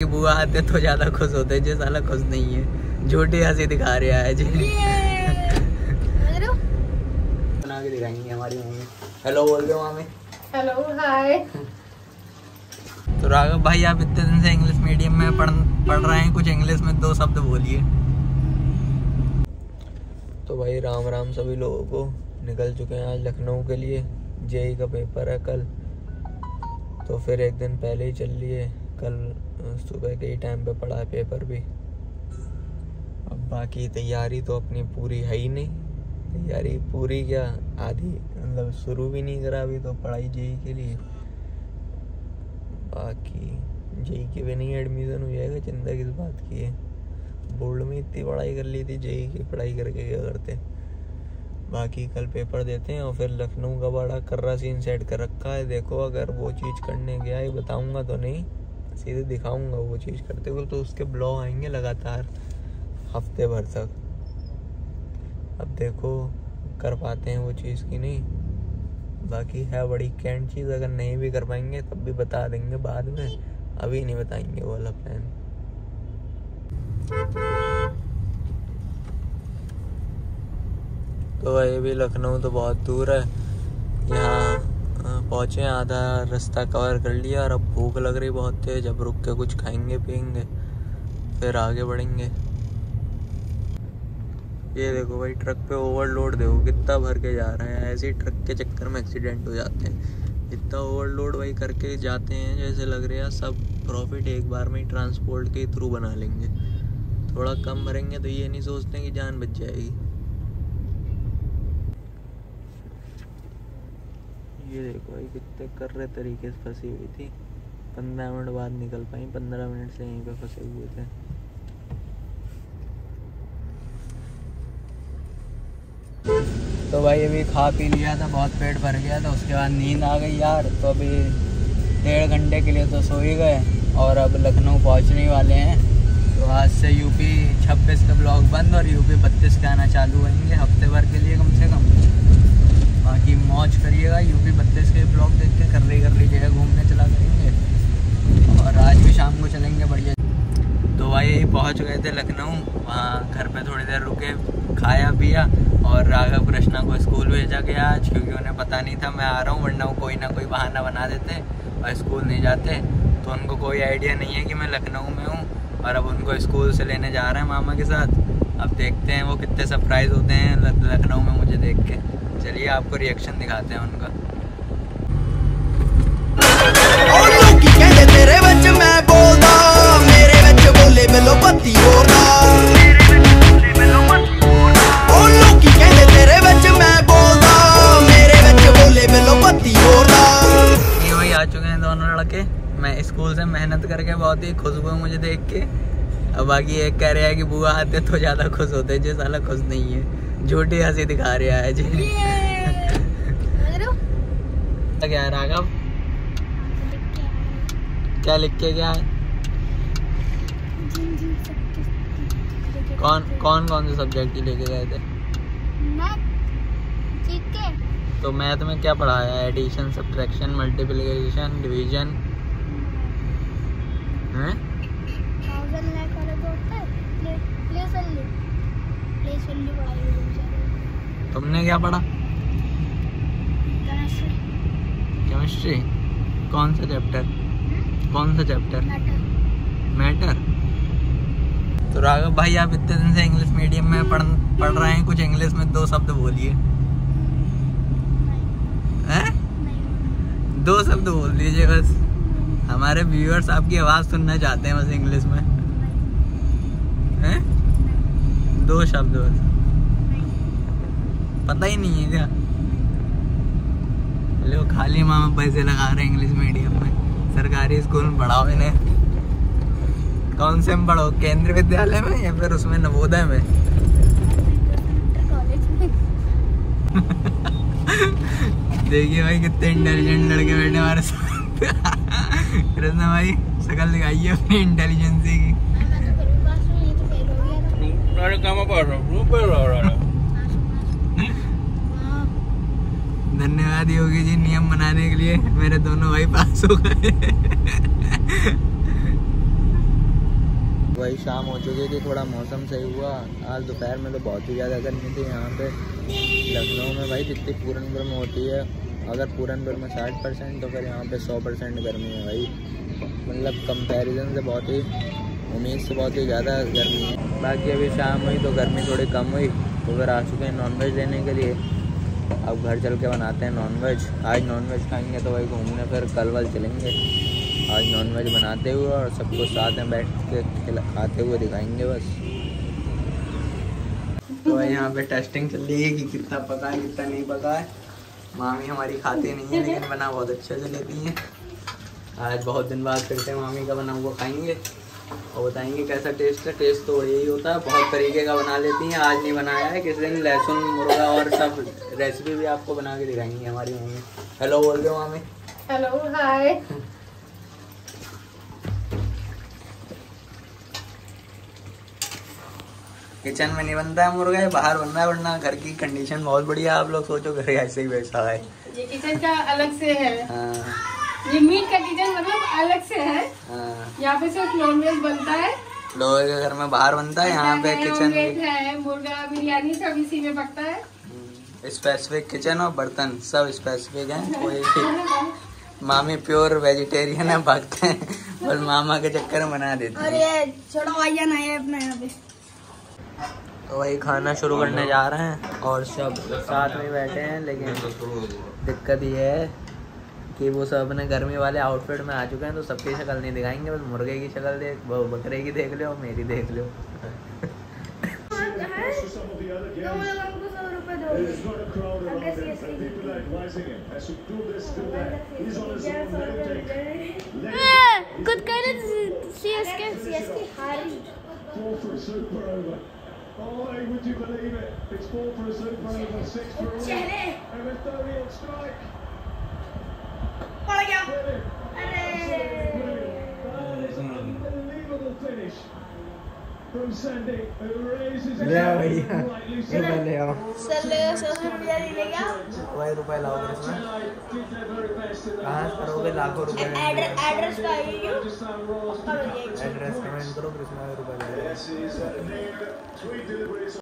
कि बुआ आते तो ज़्यादा खुश होते हैं जो साला खुश नहीं है। झूठी हँसी दिखा रहा है जी बना के दिखाएँगे हमारी मम्मी। हेलो बोल दो मामी हेलो हाय। तो राघव भाई आप इतने दिन से इंग्लिश मीडियम में पढ़ पढ़ रहे हैं कुछ इंग्लिश में दो शब्द बोलिए। तो भाई राम राम सभी लोगों को। निकल चुके हैं आज लखनऊ के लिए। जेई का पेपर है कल। तो फिर एक दिन पहले ही चल लिए। कल सुबह के ही टाइम पे पढ़ा है पेपर भी। अब बाकी तैयारी तो अपनी पूरी है ही नहीं। तैयारी पूरी क्या, आधी मतलब शुरू भी नहीं करा अभी तो पढ़ाई जेई के लिए। बाकी जेई के भी नहीं एडमिशन हो जाएगा चिंता किस बात की है। बोर्ड में इतनी पढ़ाई कर ली थी, जेई की पढ़ाई करके क्या करते। बाकी कल पेपर देते हैं और फिर लखनऊ का बड़ा कर्रा सीन सेट कर रखा है। देखो अगर वो चीज़ करने गया ही, बताऊँगा तो नहीं। सीधे दिखाऊँगा वो चीज़ करते हुए तो उसके ब्लॉग आएँगे लगातार, हफ़्ते भर तक। अब देखो, कर पाते हैं वो चीज़ की नहीं। बाकी है बड़ी कैंट चीज़, अगर नहीं भी कर पाएँगे, तब भी बता देंगे बाद में। अभी नहीं बताएँगे वो वाला प्लान तो भाई भी लखनऊ तो बहुत दूर है। यहाँ पहुँचे, आधा रास्ता कवर कर लिया और अब भूख लग रही बहुत तेज। अब रुक के कुछ खाएँगे, पियेंगे, फिर आगे बढ़ेंगे। ये देखो भाई ट्रक पे ओवरलोड देखो कितना भर के जा रहे हैं। ऐसे ही ट्रक के चक्कर में एक्सीडेंट हो जाते हैं। इतना ओवरलोड भाई करके जाते हैं, जैसे लग रहा है सब प्रॉफिट एक बार में ही ट्रांसपोर्ट के थ्रू बना लेंगे। थोड़ा कम भरेंगे तो ये नहीं सोचते कि जान बच जाएगी। ये देखो भाई, कितने कर रहे तरीके से फंसी हुई थी। पंद्रह मिनट बाद निकल पाई, पंद्रह मिनट से यहीं पे फंसे हुए थे। तो भाई, अभी खा पी लिया था, बहुत पेट भर गया था, उसके बाद नींद आ गई यार। तो अभी डेढ़ घंटे के लिए तो सो ही गए, और अब लखनऊ पहुँचने वाले हैं। तो आज से यूपी छब्बीस का ब्लॉग बंद, और यूपी बत्तीस के आना चालू होंगे, हफ़्ते भर के लिए कम से कम बाकी मौज करिएगा यूपी बत्तीस के ब्लॉग देख के कर रही कर ली जगह घूमने चला करेंगे और आज भी शाम को चलेंगे बढ़िया तो पहुँच गए थे लखनऊ। वहाँ घर पे थोड़ी देर रुके, खाया, पिया और राघव कृष्णा को स्कूल भेजा गया आज क्योंकि उन्हें पता नहीं था मैं आ रहा हूँ, वरना वो कोई ना कोई बहाना बना देते और स्कूल नहीं जाते। तो उनको कोई आइडिया नहीं है कि मैं लखनऊ में हूँ और अब उनको स्कूल से लेने जा रहे हैं मामा के साथ। अब देखते हैं वो कितने सरप्राइज़ होते हैं लखनऊ में मुझे देख के। चलिए आपको रिएक्शन दिखाते हैं उनका। तेरे बच मैं बोलदा मेरे बच बोले मेलो पत्ती होरदा आ दोनों लड़के मैं स्कूल से मेहनत करके बहुत ही खुश हुआ मुझे देख के अब बाकी एक कह रहे हैं कि बुआ आते तो ज़्यादा खुश होते जो साला खुश नहीं है झूठी हँसी दिखा रहा है जी क्या है राघव क्या लिख के क्या है कौन कौन कौन से सब्जेक्ट ही लेके गए थे? तो मैथ में क्या पढ़ाया? एडिशन सब्ट्रैक्शन मल्टीप्लिकेशन डिवीज़न तुमने क्या पढ़ा? केमिस्ट्री कौन सा चैप्टर कौन सा चैप्टर मैटर राघव भाई, आप इतने दिन से इंग्लिश मीडियम में पढ़ पढ़ रहे हैं, कुछ इंग्लिश में दो शब्द बोलिए। दो शब्द बोल दीजिए बस। हमारे व्यूअर्स आपकी आवाज़ सुनना चाहते हैं बस इंग्लिश में। हैं? दो शब्द बस। पता ही नहीं है क्या? लो, खाली मामा पैसे लगा रहे हैं इंग्लिश मीडियम में। सरकारी स्कूल में पढ़ाओ इन्हें। कौन से में पढ़ो केंद्रीय विद्यालय में या फिर उसमें नवोदय में? देखिए भाई, कितने इंटेलिजेंट लड़के बैठे हमारे साथ। कृष्णा भाई, शकल दिखाइए अपनी इंटेलिजेंसी की। धन्यवाद योगी जी, नियम बनाने के लिए मेरे दोनों भाई पास हो गए। वही शाम हो चुकी थी, थोड़ा मौसम सही हुआ। आज दोपहर में तो बहुत ही ज़्यादा गर्मी थी यहाँ पे। लखनऊ में भाई जितनी पूरनपुर में होती है। अगर पूरनपुर में साठ परसेंट तो फिर यहाँ पे सौ परसेंट गर्मी है भाई। मतलब कंपैरिजन से बहुत ही, उम्मीद से बहुत ही ज़्यादा गर्मी है। बाकी अभी शाम हुई तो गर्मी थोड़ी कम हुई तो फिर आ चुके हैं नॉनवेज लेने के लिए। अब घर चल के बनाते हैं नॉनवेज आज नॉनवेज खाएँगे तो वही घूमने फिर कल वल चलेंगे। आज नॉनवेज बनाते हुए और सबको साथ में बैठ के खाते हुए दिखाएँगे बस। तो यहाँ पे टेस्टिंग चल रही है कि कितना पका है, कितना नहीं पका है। मामी हमारी खाती नहीं है, लेकिन बना बहुत अच्छे से लेती हैं। आज बहुत दिन बाद फिर से मामी का बना हुआ खाएँगे और बताएँगे कैसा टेस्ट है। टेस्ट तो यही होता है, बहुत तरीके का बना लेती हैं। आज नहीं बनाया है, किस दिन लहसुन, मुर्गा और सब रेसिपी भी आपको बना के दिखाएँगे हमारी मम्मी। हेलो बोल दो मामी। हेलो हाय किचन में नहीं बनता है मुर्गा ये बाहर बनना है वरना घर की कंडीशन बहुत बढ़िया है आप लोग सोचो घर ऐसे ही वैसा है। ये किचन का अलग से है। हाँ। ये मीट का किचन मतलब अलग से है। हाँ। यहाँ पे सिर्फ़ नॉनवेज बनता है। लोगों के घर में बाहर बनता है यहाँ पे किचन है मुर्गा बिरयानी सब इसी में पकता है। स्पेसिफिक किचन और बर्तन सब स्पेसिफिक हैं कोई मामी प्योर वेजिटेरियन है भागते हैं बस मामा के चक्कर में बना देते हैं। और हैं ये छोटा ना है अपना यहाँ पे। तो वही खाना शुरू करने जा रहे हैं और सब साथ में बैठे हैं, लेकिन दिक्कत ये है कि वो सब अपने गर्मी वाले आउटफिट में आ चुके हैं तो सबकी शक्ल नहीं दिखाएँगे, बस मुर्गे की शक्ल देख, वो बकरे की देख लो, मेरी देख लो। रहे सीएसके सीएसके हारी। Boy, would you believe it? It's four for a super over, six for a win. And a 30 on strike. Brilliant. Absolutely brilliant. That is an unbelievable finish. From Sandy, who raises ले भैया ये so. पहले आओ sir social media ले लेगा वही रुपए लाओगे इसमें कहाँ से करोगे? लाखों रुपए एड्रेस एड्रेस का एड्रेस कमेंट करो फिर इसमें रुपए लगेगा